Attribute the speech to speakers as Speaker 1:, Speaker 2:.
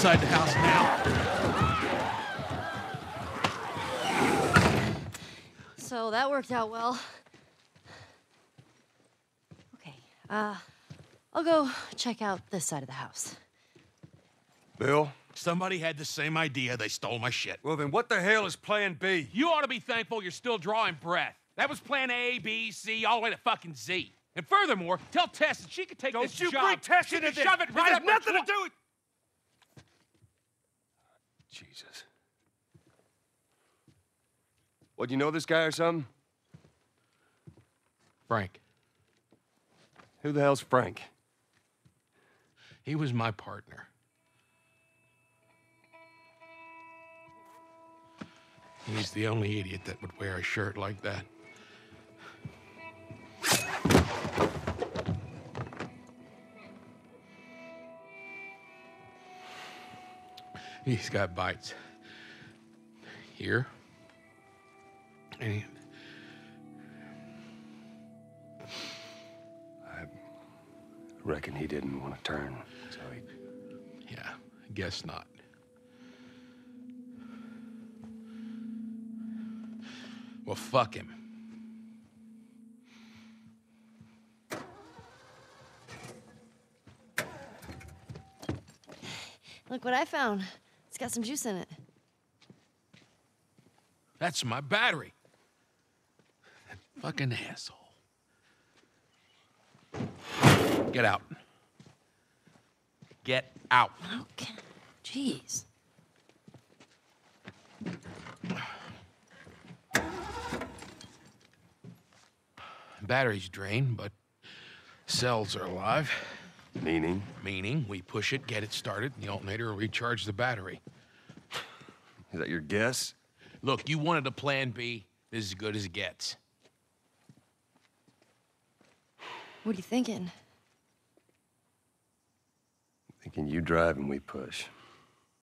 Speaker 1: inside the house now.
Speaker 2: So that worked out well. Okay, uh, I'll go check out this side of the house.
Speaker 3: Bill?
Speaker 1: Somebody had the same idea. They stole my shit.
Speaker 3: Well, then what the hell is Plan B?
Speaker 4: You ought to be thankful you're still drawing breath. That was plan A, B, C, all the way to fucking Z. And furthermore, tell Tess that she could take
Speaker 3: Don't
Speaker 4: this
Speaker 3: you
Speaker 4: job.
Speaker 3: bring Tess
Speaker 4: she
Speaker 3: into
Speaker 4: can
Speaker 3: this.
Speaker 4: shove it right
Speaker 3: has
Speaker 4: up her
Speaker 3: nothing to do with... Jesus. What, you know this guy or something?
Speaker 1: Frank,
Speaker 3: Who the hell's Frank?
Speaker 1: he was my partner. He's the only idiot that would wear a shirt like that. He's got bites. Here. And he-
Speaker 3: Reckon he didn't want to turn, so he...
Speaker 1: yeah, I guess not. Well, fuck him.
Speaker 2: Look what I found. Got some juice in it.
Speaker 1: That's my battery. That fucking asshole. Get out. Get out.
Speaker 2: Okay. Jeez.
Speaker 1: Battery's drained, but cells are alive.
Speaker 3: Meaning?
Speaker 1: Meaning, we push it, get it started, and the alternator will recharge the battery.
Speaker 3: Is that your guess?
Speaker 1: Look, you wanted a plan B. This is as good as it gets.
Speaker 2: What are you thinking?
Speaker 3: Thinking you drive and we push.